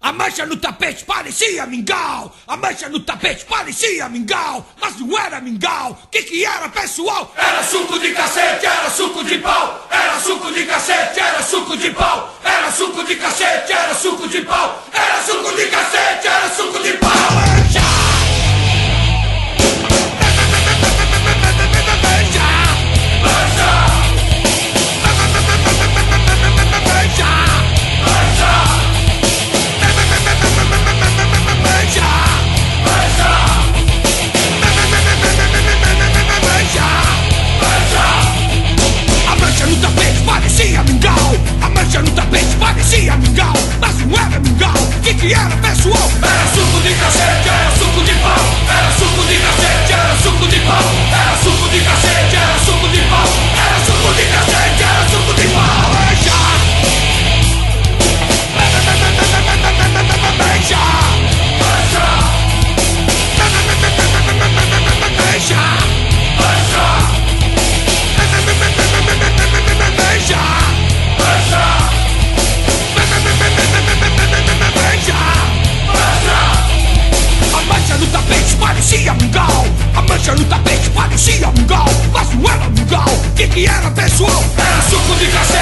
A mancha no tapete parecia mingau. A mancha no tapete parecia mingau. Mas não era mingau. Que que era, pessoal? Era suco de cacete, era suco de pau. Era suco de cacete, era suco de pau. Era suco de cacete, era suco de pau. era pessoal, era suco de cacete.